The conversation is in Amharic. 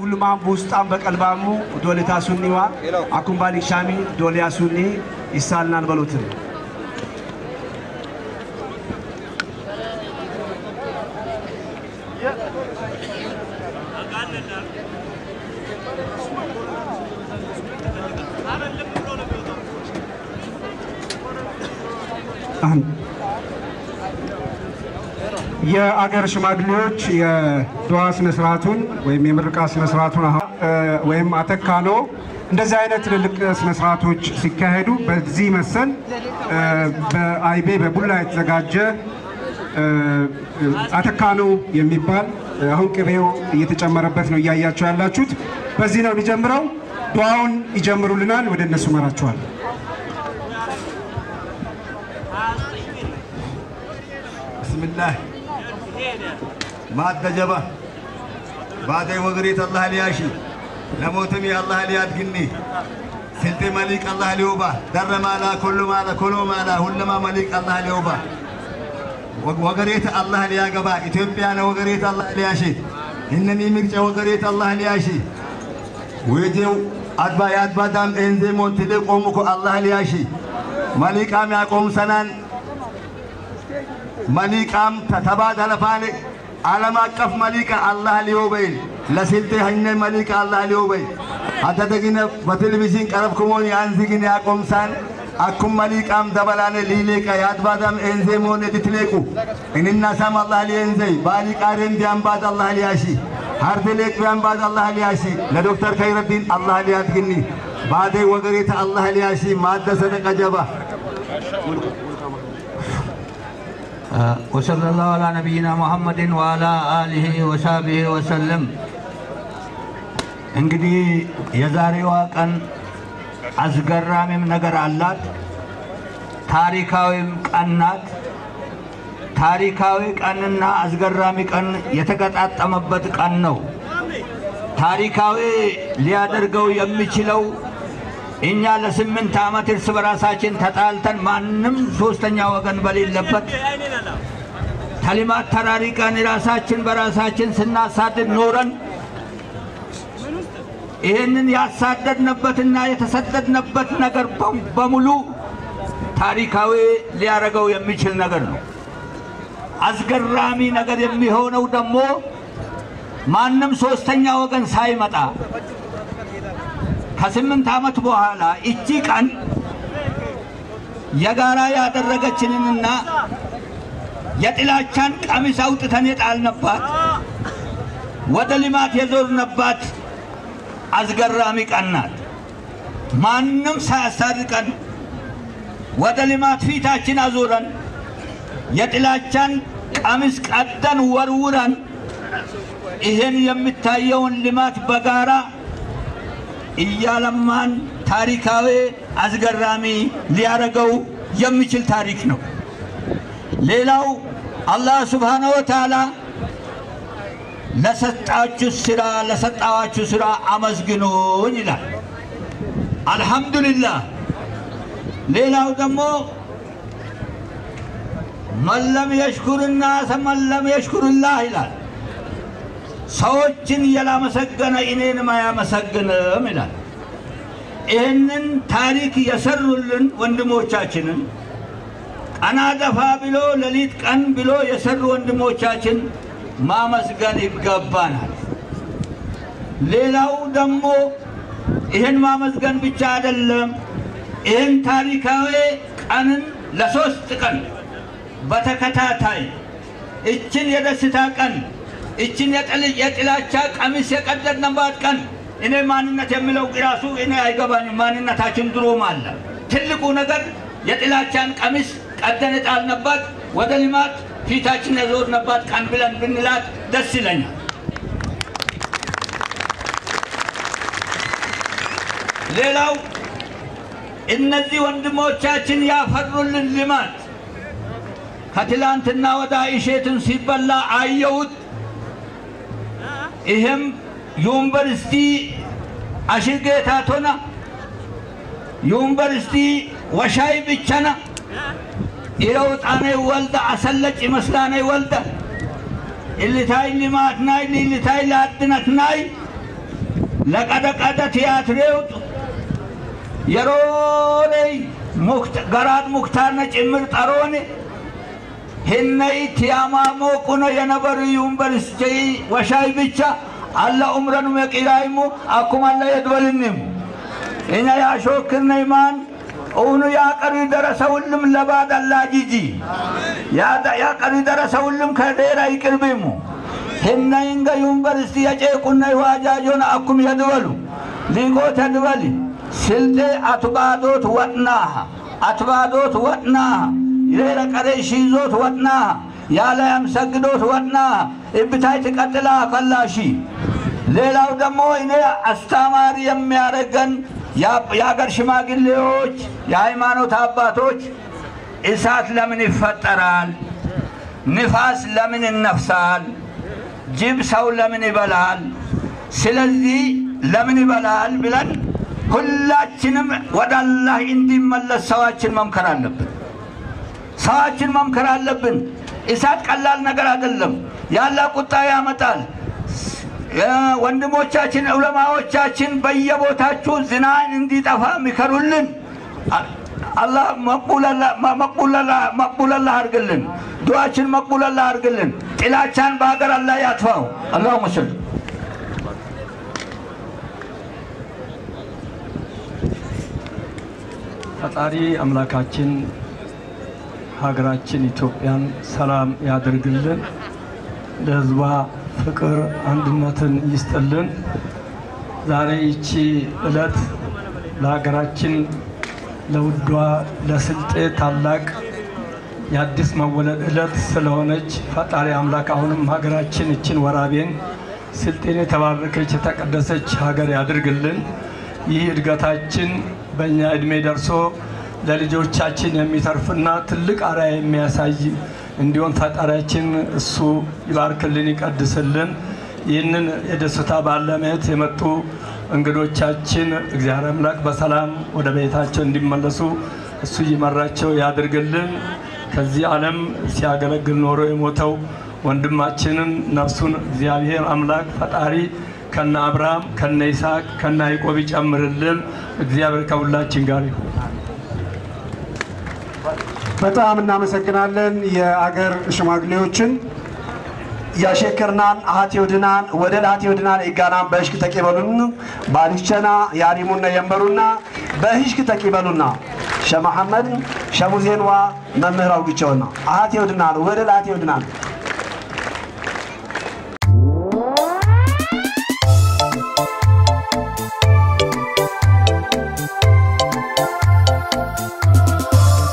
Gullumaan buusxaan በቀልባሙ ዶሌታ ሱኒዋ አኩምባሊ ሻሚ ዶሊያ ሱኒ ይሳልናን በሉትን የአገር ሽማግሌዎች የድዋ ስነ ስርዓቱን ወይም የምርቃ ስነ ስርዓቱን አሁን ወይም አተካኖ እንደዚህ አይነት ትልልቅ ስነ ስርዓቶች ሲካሄዱ በዚህ መሰል በአይቤ በቡላ የተዘጋጀ አተካኖ የሚባል አሁን ቅቤው እየተጨመረበት ነው እያያቸው ያላችሁት። በዚህ ነው የሚጀምረው። ድዋውን ይጀምሩልናል። ወደ እነሱ መራችኋል። ما تجبا بعد وغريت الله لياشي. نموتم الله الله ليادقني سلت مليك الله ليوبا. در ما لا كل ما لا كل ما لا هل ما مليك الله ليوبا. وغريت الله ليا جبا إتوبيا أنا وغريت الله لياشي. إنني مكجا وغريت الله لياشي. ويجو أدبا يا أدبا دام إنزين مونتلي قومك الله لياشي. مليك أمي أقوم سنان. مليكام تتباد لفاني على ما كف مليك الله ليوبين لسلت هني مليك الله ليوبين حتى تجينا بتلفزيون كرب كموني أنزيجنا أقوم سان. أكم مليك أم دبلان ليلك ياد بادم إنزي مون تتلكو إن الناس أم الله لينزي. بارك أرين ديام باد الله لياشي. هرد ليك بيام باد الله لياشي. لدكتور خير الدين الله ليادكني بعد وقريت الله لياشي. مادة صدقة جبا. Thank you. وصلى الله على نبينا محمد وعلى آله وصحبه وسلم እንግዲህ የዛሬዋ ቀን አስገራሚም ነገር አላት፣ ታሪካዊም ቀን ናት። ታሪካዊ ቀንና አስገራሚ ቀን የተገጣጠመበት ቀን ነው። ታሪካዊ ሊያደርገው የሚችለው እኛ ለስምንት ዓመት እርስ በራሳችን ተጣልተን ማንም ሶስተኛ ወገን በሌለበት ተሊማት ተራሪቀን ራሳችን በራሳችን ስናሳድድ ኖረን ይህንን ያሳደድንበትና የተሰደድንበት ነገር በሙሉ ታሪካዊ ሊያደርገው የሚችል ነገር ነው። አስገራሚ ነገር የሚሆነው ደግሞ ማንም ሶስተኛ ወገን ሳይመጣ ከስምንት ዓመት በኋላ እቺ ቀን የጋራ ያደረገችንንና የጥላቻን ቀሚስ አውጥተን የጣልነባት ወደ ልማት የዞርነባት አስገራሚ ቀን ናት። ማንም ሳያሳርቀን ወደ ልማት ፊታችን አዙረን የጥላቻን ቀሚስ ቀደን ወርውረን ይህን የሚታየውን ልማት በጋራ እያለማን ታሪካዊ አስገራሚ ሊያደርገው የሚችል ታሪክ ነው። ሌላው አላህ ስብሓነሁ ወተዓላ ለሰጣችሁ ስራ ለሰጣዋችሁ ስራ አመስግኑኝ ይላል። አልሐምዱሊላህ። ሌላው ደግሞ መለም የሽኩርና መለም የሽኩርላህ ይላል። ሰዎችን ያላመሰገነ እኔንም አያመሰግንም ይላል። ይህንን ታሪክ የሰሩልን ወንድሞቻችንን ቀና ደፋ ብሎ ሌሊት ቀን ብሎ የሰሩ ወንድሞቻችን ማመስገን ይገባናል። ሌላው ደግሞ ይህን ማመስገን ብቻ አይደለም። ይህን ታሪካዊ ቀንን ለሶስት ቀን በተከታታይ እችን የደስታ ቀን እችን የጥላቻ ቀሚስ የቀደድንባት ቀን እኔ ማንነት የሚለው ራሱ እኔ አይገባኝም። ማንነታችን ድሮም አለ። ትልቁ ነገር የጥላቻን ቀሚስ ቀደን የጣልንባት ወደ ልማት ፊታችን የዞርንባት ቀን ብለን ብንላት ደስ ይለኛል። ሌላው እነዚህ ወንድሞቻችን ያፈሩልን ልማት ከትላንትና ወዳ እሼትን ሲበላ አየሁት። ይህም ዩኒቨርሲቲ አሽርጌታቶና ዩኒቨርሲቲ ወሻይ ብቸና ኢረው ጣኔ ወልደ አሰለጭ መስላኔ ወልደ ኢልታይ ልማት ናይ ሊልታይ ለአድነት ናይ ለቀደቀደ ቲያትሬውጡ የሮለይ ገራት ሙክታርነ ጭምር ጠሮኔ ህነይ ቲያማሞ ቁነ የነበሩ ዩኒቨርሲቲ ወሻይ ብቻ አለ ኡምረኑ መቂራይሙ አኩም አለ የድበልንም እኛ ያሾክርነይ ማን እውኑ ያቀሪ ደረሰውልም ለባድ አላጂጂ ያቀሪ ደረሰውልም ከዴራ ይቅርቢሙ ህነይንገ ዩኒቨርሲቲ የጨቁነይ ዋጃጆን አኩም የድበሉ ሊጎት የድበሊ ስልጤ አትባዶት ወጥናሃ አትባዶት ወጥናሃ ይሬረ ቀሬ ሺዞት ወጥናሃ ያለ ያምሰግዶት ወጥናሃ እብታይ ትቀጥላ ከላሺ ሌላው ደግሞ እኔ አስተማሪ የሚያደርገን የአገር ሽማግሌዎች፣ የሃይማኖት አባቶች እሳት ለምን ይፈጠራል? ንፋስ ለምን ይነፍሳል? ጅብ ሰው ለምን ይበላል? ስለዚህ ለምን ይበላል ብለን ሁላችንም ወደ አላህ እንዲመለስ ሰዋችን መምከር አለብን። ሰዋችን መምከር አለብን። እሳት ቀላል ነገር አይደለም። ያለ ቁጣ ያመጣል። ወንድሞቻችን ዑለማዎቻችን በየቦታችሁ ዝናን እንዲጠፋ ምከሩልን። አላህ መቅቡለላህ አድርግልን። ዱዓችን መቅቡለላህ አድርግልን። ጥላቻን በሀገር አላህ ያጥፋው። አላሁ መስል ፈጣሪ አምላካችን ሀገራችን ኢትዮጵያን ሰላም ያድርግልን። ለሕዝቧ ፍቅር አንድነትን ይስጥልን። ዛሬ ይቺ ዕለት ለሀገራችን ለውዷ ለስልጤ ታላቅ የአዲስ መወለድ ዕለት ስለሆነች ፈጣሪ አምላክ አሁንም ሀገራችን እችን ወራቤን ስልጤን የተባረከች የተቀደሰች ሀገር ያድርግልን። ይህ እድገታችን በእኛ ዕድሜ ደርሶ ለልጆቻችን የሚተርፍና ትልቅ አርአያ የሚያሳይ እንዲሆን ፈጣሪያችን እሱ ይባርክልን፣ ይቀድስልን። ይህንን የደስታ በዓል ለማየት የመጡ እንግዶቻችን እግዚአብሔር አምላክ በሰላም ወደ ቤታቸው እንዲመለሱ እሱ እየመራቸው ያድርግልን። ከዚህ ዓለም ሲያገለግል ኖሮ የሞተው ወንድማችንን ነፍሱን እግዚአብሔር አምላክ ፈጣሪ ከነ አብርሃም ከነ ይስሐቅ ከነ ያዕቆብ ይጨምርልን። እግዚአብሔር ከሁላችን ጋር ይሁን። በጣም እናመሰግናለን የአገር ሽማግሌዎችን። ያሸከርናን አሃቴ ወደ ላቴ ወድናን ኢጋናን በህሽክ ተቂበሉን። ባልቸና ያሪሙና የንበሩና በህሽክ ተቂበሉና። ሸመሐመድ ሸሙዜንዋ መምህራው ግቸውና አሃቴ ወደ ላቴ